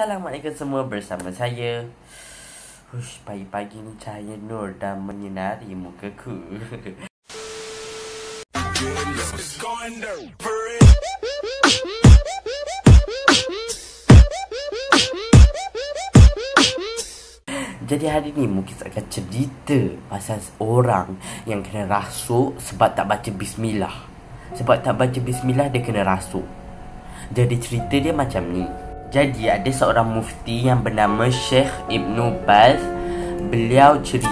Assalamualaikum semua bersama saya. Hush, pagi-pagi ni cahaya nur dan menyinari mukaku Jadi hari ni mungkin akan cerita pasal orang yang kena rasuk sebab tak baca bismillah. Sebab tak baca bismillah dia kena rasuk. Jadi cerita dia macam ni jadi ada seorang mufti yang bernama Syekh Ibn Baz. Beliau cerita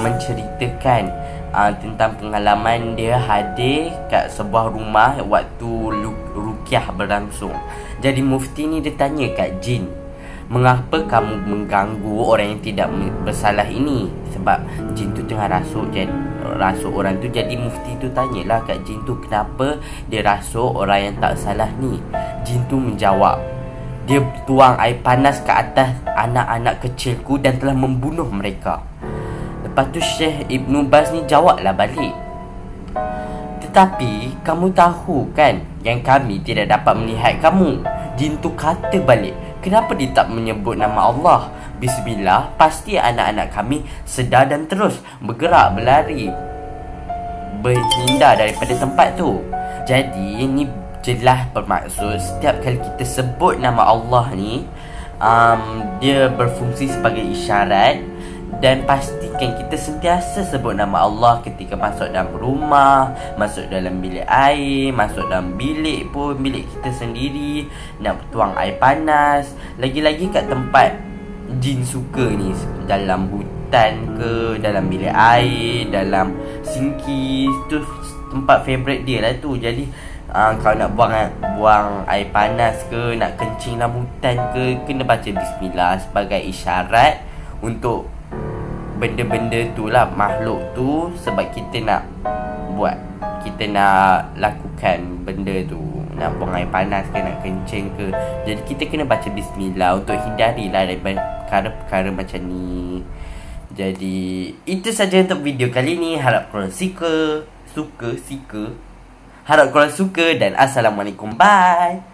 menceritakan uh, tentang pengalaman dia hadir kat sebuah rumah waktu rukiah berlangsung. Jadi mufti ni dia tanya kat jin Mengapa kamu mengganggu orang yang tidak bersalah ini? Sebab jin tu tengah rasuk jadi rasuk orang tu. Jadi mufti tu tanyalah kat jin tu Kenapa dia rasuk orang yang tak salah ni? Jin tu menjawab dia tuang air panas ke atas anak-anak kecilku dan telah membunuh mereka. Lepas tu Syekh Ibn Baz ni jawablah balik. Tetapi kamu tahu kan yang kami tidak dapat melihat kamu. Jin tu kata balik, kenapa dia tak menyebut nama Allah? Bismillah, pasti anak-anak kami sedar dan terus bergerak berlari berhindar daripada tempat tu. Jadi ini jelas bermaksud setiap kali kita sebut nama Allah ni um, dia berfungsi sebagai isyarat dan pastikan kita sentiasa sebut nama Allah ketika masuk dalam rumah, masuk dalam bilik air, masuk dalam bilik pun bilik kita sendiri, nak tuang air panas, lagi-lagi kat tempat jin suka ni dalam hutan ke, dalam bilik air, dalam sinki, tu tempat favorite dia lah tu. Jadi uh, Kalau nak buang buang air panas ke? Nak kencing rambutan ke? Kena baca bismillah sebagai isyarat Untuk benda-benda tu lah Makhluk tu Sebab kita nak buat Kita nak lakukan benda tu. Nak buang air panas ke Nak kencing ke? Jadi kita kena baca bismillah Untuk hindari lah daripada perkara-perkara macam ni. Jadi itu saja untuk video kali ni. Harap korang suka Suka, suka Harap korang suka dan Assalamualaikum. Bye.